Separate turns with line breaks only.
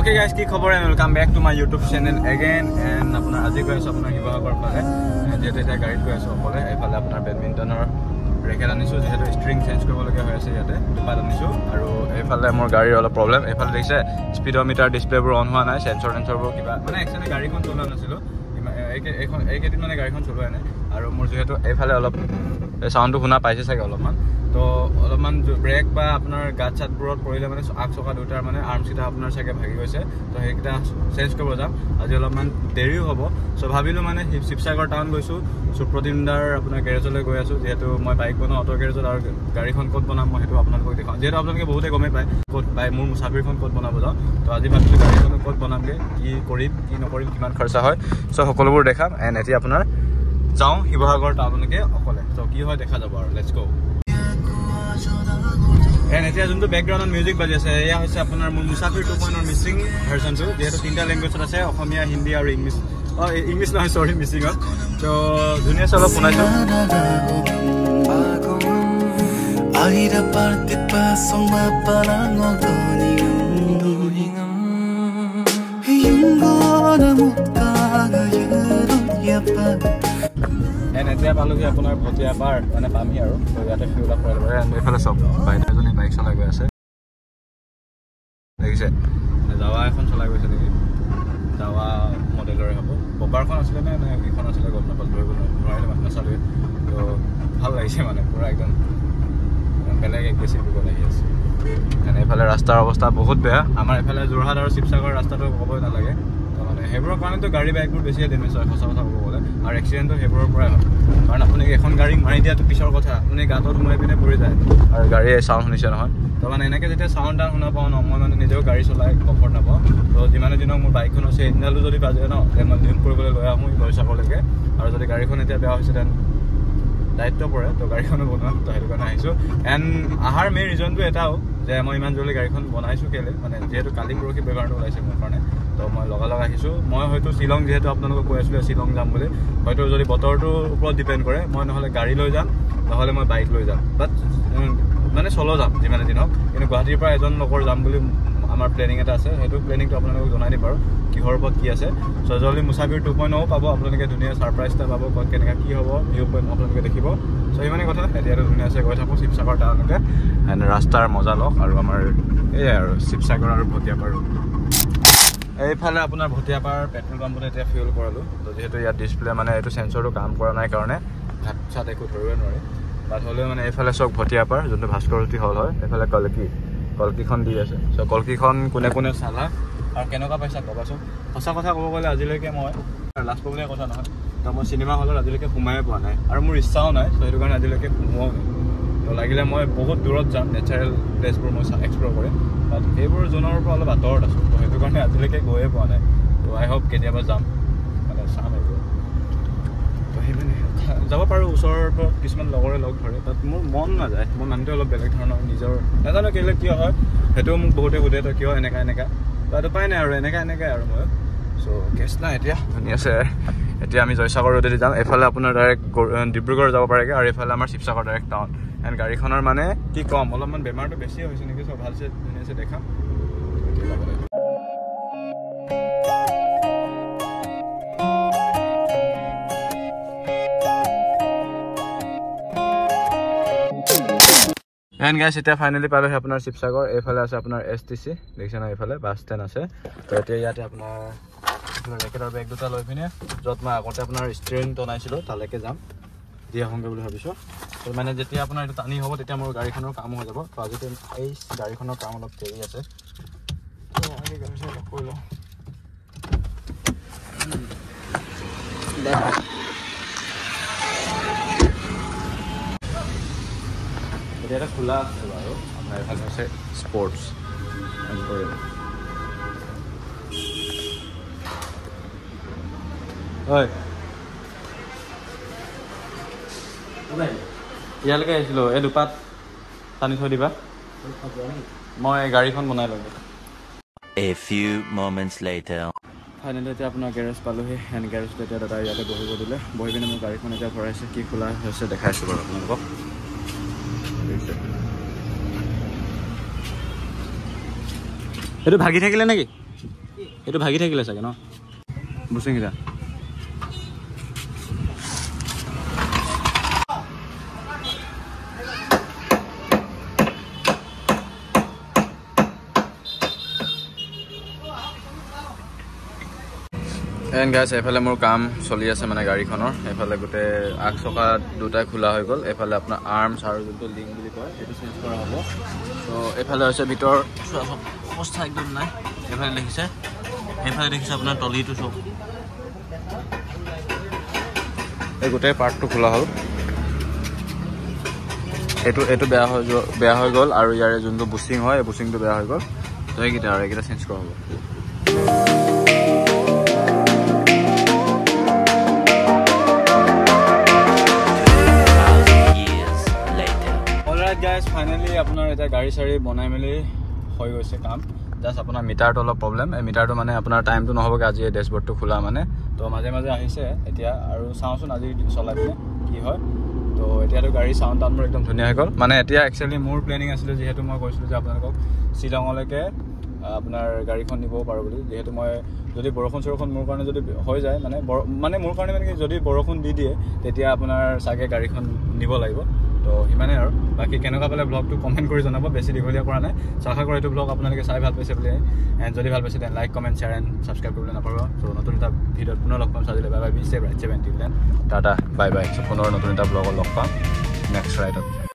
Okay guys কি খবৰ and welcome back to my YouTube channel again and আপোনাৰ আজি গৈ আছোঁ আপোনাৰ শিৱসাগৰ ফালে যিহেতু এতিয়া গাড়ীত গৈ আছোঁ অকলে। এইফালে আপোনাৰ বেডমিণ্টনৰ ৰেকেট আনিছোঁ যিহেতু ষ্ট্ৰিং চেঞ্জ কৰিবলগীয়া হৈ আছে ইয়াতে দুপাত আনিছোঁ। আৰু এইফালে মোৰ গাড়ীৰ অলপ প্ৰব্লেম এইফালে দেখিছে স্পীডৰ মিটাৰ ডিছপ্লেবোৰ অন হোৱা নাই চেঞ্চৰ টেঞ্চৰবোৰ কিবা মানে একচুৱেলি গাড়ীখন চলোৱা নাছিলোঁ। এইকেইদিন মানে গাড়ীখন চলোৱাই নাই। আৰু মোৰ যিহেতু এইফালে অলপ চাউণ্ডটো শুনা পাইছে চাগে অলপমান। তো অলপমান ব্ৰেক বা আপোনাৰ গাত চাতবোৰত পৰিলে মানে আগ চকা দুটাৰ মানে আৰ্মচিটা আপোনাৰ চাগে ভাগি গৈছে। তো সেইকেইটা চেঞ্জ কৰিব যাম। আজি অলপমান দেৰিও হ'ব। চ' ভাবিলোঁ মানে শিৱসাগৰ টাউন গৈছোঁ। সুপ্ৰতিমদাৰ আপোনাৰ গেৰেজলৈ গৈ আছোঁ। যিহেতু মই বাইক বনাওঁ অটো গেৰেজত আৰু গাড়ীখন ক'ত বনাম মই সেইটো আপোনালোকক দেখাওঁ। যিহেতু আপোনালোকে বহুতে গমেই পায় ক'ত পায় মোৰ মুচাফিৰখন ক'ত বনাব যাওঁ। তো আজি ভাবিছোঁ গাড়ীখন ক'ত বনামগৈ কি কৰিম কি নকৰিম কিমান খৰচা হয়। চ' সকলোবোৰ দেখাম। এণ্ড এতিয়া আপোনাৰ যাওঁ শিৱসাগৰ টাউনলৈকে অকলে। ত' কি হয় দেখা যাব আৰু লেটছ এণ্ড এতিয়া যোনটো বেকগ্ৰাউণ্ডত মিউজিক বাজি আছে এয়া হৈছে আপোনাৰ মোৰ মুছাফিৰ টু পইণ্টৰ মিচিং ভাৰ্চনটো যিহেতু তিনিটা লেংগুৱেজত আছে অসমীয়া হিন্দী আৰু ইংলিছ। অঁ ইংলিছ নহয় চৰি মিচিঙত ত' অলপ শুনাইছোঁ।
Aira parte pasong mapalangog doningam
এতিয়া পালোহি আপোনাৰ ভটিয়া পাৰ মানে পামহি আৰু। ইয়াতে ফিউল আপ কৰে এইফালে চব বাইদেউ এজনী বাইক চলাই গৈ আছে। দেখিছে? যাৱা এখন চলাই গৈছে নেকি? যাৱা মডেলৰে হ'ব। ববাৰখন আছিলে নে এইখন আছিলে গম নাপালোঁ। ধৰিব নোৱাৰিলে মানে নাচালোৱে। ত' ভাল লাগিছে মানে পূৰা একদম বেলেগ এগ্ৰেচিভ দিব লাগি আছে। এইফালে ৰাস্তাৰ অৱস্থা বহুত বেয়া। আমাৰ এইফালে যোৰহাট আৰু শিৱসাগৰ ৰাস্তাটো ক'বই নালাগে। সেইবোৰৰ কাৰণেতো গাড়ী বাইকবোৰ বেছিয়ে ডেমেজ হয় সঁচা কথা ক'ব গ'লে। আৰু এক্সিডেণ্টটো সেইবোৰৰ পৰাই হয়। কাৰণ আপুনি এখন গাড়ী মাৰি দিয়াটো পিছৰ কথা আপুনি গাঁতত সোমাই পিনে পৰি যায়। আৰু গাড়ীয়ে চাউণ্ড শুনিছে নহয়। তো মানে এনেকৈ যেতিয়া চাউণ্ড এটা শুনা পাওঁ ন মই মানে নিজেও গাড়ী চলাই কমফৰ্ট নাপাওঁ। তো যিমানে দিনক মোৰ বাইকখন আছে সেইদিনালো যদি বাজে ন তে মই লিংক কৰিবলৈ লৈ আহোঁ শিৱসাগৰলৈকে আৰু যদি গাড়ীখন এতিয়া বেয়া হৈছে তেন দায়িত্ব পৰে তো গাড়ীখনো বনোৱা তো সেইটো কাৰণে আহিছোঁ। এণ্ড অহাৰ মেইন ৰিজনটো এটাও যে মই ইমান জলদি গাড়ীখন বনাইছোঁ কেলৈ মানে যিহেতু কালি পৰহি বেমাৰটো ওলাইছে মোৰ কাৰণে তো মই লগালগ আহিছোঁ। মই হয়তো শ্বিলং যিহেতু আপোনালোকক কৈ আছিলোঁ শ্বিলং যাম বুলি হয়তো যদি বতৰটোৰ ওপৰত ডিপেণ্ড কৰে মই নহ'লে গাড়ী লৈ যাম নহ'লে মই বাইক লৈ যাম। বাট মানে চলো যাম যিমানে দিন হওক কিন্তু গুৱাহাটীৰ পৰা এজন লগৰ যাম বুলি আমাৰ প্লেনিং এটা আছে সেইটো প্লেনিংটো আপোনালোকক জনাই দিম বাৰু কিহৰ ওপৰত কি আছে। চ' জলদি মুছাফিৰ টু পইণ্ট পাব আপোনালোকে ধুনীয়া ছাৰপ্ৰাইজ এটা পাব ক'ত কেনেকৈ কি হ'ব ভিউ পইণ্ট আপোনালোকে দেখিব। চ' সিমানে কথা এতিয়াতো ধুনীয়াছে গৈ থাকোঁ শিৱসাগৰ টাউনলৈকে এণ্ড ৰাস্তাৰ মজা লওক আৰু আমাৰ এয়াই আৰু শিৱসাগৰ আৰু ভটিয়াপাৰ এইফালে আপোনাৰ ভটিয়াপাৰ পেট্ৰল পাম্পতে এতিয়া ফিউল কৰালোঁ। তো যিহেতু ইয়াত ডিছপ্লে মানে এইটো চেঞ্চৰটো কাম কৰা নাই কাৰণে ভাত চাত একো ধৰিবই নোৱাৰি। বাট হ'লেও মানে এইফালে চাওক ভটিয়াপাৰ যোনটো ভাস্কৰজ্যোতি হল হয় এইফালে কলকি কলকিখন দি আছে। চ' কলকিখন কোনে কোনে চালা আৰু কেনেকুৱা পাইছা ক'বাচোন? সঁচা কথা ক'ব গ'লে আজিলৈকে মই লাষ্ট ক'বলগীয়া কথা নহয়। তো মই চিনেমা হলত আজিলৈকে সোমায়ে পোৱা নাই আৰু মোৰ ইচ্ছাও নাই চ' সেইটো কাৰণে আজিলৈকে সোমোৱাও নাই। তো লাগিলে মই বহুত দূৰত যাম নেচাৰেল প্লেচবোৰ মই এক্সপ্ল'ৰ কৰিম। বাট সেইবোৰ জোনৰ পৰা অলপ আঁতৰত আছোঁ তো সেইটো কাৰণে আজিলৈকে গৈয়ে পোৱা নাই। তো আই হোপ কেতিয়াবা যাম মানে চাম এইবোৰ তো সেইমানে যাব পাৰোঁ ওচৰৰ কিছুমান লগৰে লগ ধৰে বাট মোৰ মন নাযায় মোৰ মানুহটো অলপ বেলেগ ধৰণৰ নিজৰ নাজানো কেলৈ কিয় হয় সেইটোও মোক বহুতে সোধে তই কিয় এনেকা এনেকা। বাট উপায় নাই আৰু এনেকা এনেকাই আৰু মই চ' কেছ নাই এতিয়া। ধুনীয়াছে এতিয়া আমি জয়সাগৰ ৰোডেদি যাম। এইফালে আপোনাৰ ডাইৰেক্ট ডিব্ৰুগড় যাব পাৰেগৈ আৰু এইফালে আমাৰ শিৱসাগৰ ডাইৰেক্ট টাউন এণ্ড গাড়ীখনৰ মানে কি ক'ম অলপমান বেমাৰটো বেছি হৈছে নেকি চব ভালছে ধুনীয়াছে দেখাম। এণ্ড গাইছ এতিয়া ফাইনেলি পালোহি আপোনাৰ শিৱসাগৰ এইফালে আছে আপোনাৰ এছ টি চি দেখিছে ন এইফালে বাছ ষ্টেণ্ড আছে। তো এতিয়া ইয়াতে আপোনাৰ ৰেকেটৰ বেগ দুটা লৈ পিনে য'ত মই আগতে আপোনাৰ ষ্ট্ৰেইন টনাইছিলোঁ তালৈকে যাম। দি আহোঁগৈ বুলি ভাবিছোঁ। তো মানে যেতিয়া আপোনাৰ এইটো টানি হ'ব তেতিয়া মোৰ গাড়ীখনৰ কাম হৈ যাব। তো আজিতো এই গাড়ীখনৰ কাম অলপ দেৰি আছে। কৰি লওঁ। এতিয়া এটা খোলা আছে বাৰু আপোনাৰ এফালে আছে স্পৰ্টছ হয় ইয়ালৈকে আহিছিলোঁ এই দুপাত টানি থৈ দিবা মই গাড়ীখন বনাই ল'লোঁ
A few moments later.
Finally এতিয়া আপোনাৰ গেৰেজ পালোহি এণ্ড গেৰেজটো এতিয়া দাদা ইয়াতে বহিব দিলে বহি পিনে মোৰ গাড়ীখন এতিয়া ভৰাইছে কি খোলা হৈছে দেখাইছোঁ বাৰু আপোনালোকক এইটো ভাগি থাকিলে নেকি? এইটো ভাগি থাকিলে চাগে ন? বুচিংকেইটা এণ্ড গাইছ এইফালে মোৰ কাম চলি আছে মানে গাড়ীখনৰ। এইফালে গোটেই আগ চকা দুটাই খোলা হৈ গ'ল। এইফালে আপোনাৰ আৰ্মছ আৰু যোনটো লিংক বুলি কয় সেইটো চেঞ্জ কৰা হ'ব। ত' এইফালে হৈছে ভিতৰ অৱস্থা একদম নাই। এইফালে দেখিছে। এইফালে দেখিছে আপোনাৰ টলিটো চব। এই গোটেই পাৰ্টটো খোলা হ'ল। এইটো এইটো বেয়া হৈ যোৱা বেয়া হৈ গ'ল। আৰু ইয়াৰে যোনটো বুচিং হয় এই বুচিংটো বেয়া হৈ গ'ল। ত' এইকেইটা আৰু এইকেইটা চেঞ্জ কৰা হ'ব। ফাইনেলি আপোনাৰ এতিয়া গাড়ী চাড়ী বনাই মেলি হৈ গৈছে কাম। জাষ্ট আপোনাৰ মিটাৰটো অলপ প্ৰব্লেম এই মিটাৰটো মানে আপোনাৰ টাইমটো নহ'বগৈ। আজি এই ডেছবৰ্ডটো খোলা মানে। তো মাজে মাজে আহিছে এতিয়া আৰু চাওঁচোন আজি চলাই পিনে কি হয়। তো এতিয়াতো গাড়ী চাউণ্ড টাউণ্ড মোৰ একদম ধুনীয়া হৈ গ'ল। মানে এতিয়া একচুৱেলি মোৰ প্লেনিং আছিলে যিহেতু মই কৈছিলোঁ যে আপোনালোকক শ্বিলঙলৈকে আপোনাৰ গাড়ীখন নিব পাৰোঁ বুলি। যিহেতু মই যদি বৰষুণ চৰষুণ মোৰ কাৰণে যদি হৈ যায় মানে মানে মোৰ কাৰণে মানে কি যদি বৰষুণ দি দিয়ে তেতিয়া আপোনাৰ চাগে গাড়ীখন নিব লাগিব। তো সিমানেই আৰু। বাকী কেনেকুৱা পালে ব্লগটো কমেণ্ট কৰি জনাব বেছি দীঘলীয়া কৰা নাই। চ' আশা কৰোঁ এইটো ব্লগ আপোনালোকে চাই ভাল পাইছে বুলি। এণ্ড যদি ভাল পাইছে then like comment share and subscribe কৰিবলৈ নাপাব চ' নতুন এটা ভিডিঅ'ত পুনৰ লগ পাম। চাজিলে bye bye be safe right seventy then tata bye bye পুনৰ নতুন এটা ব্লগত লগ পাম। নেক্সট ৰাইডত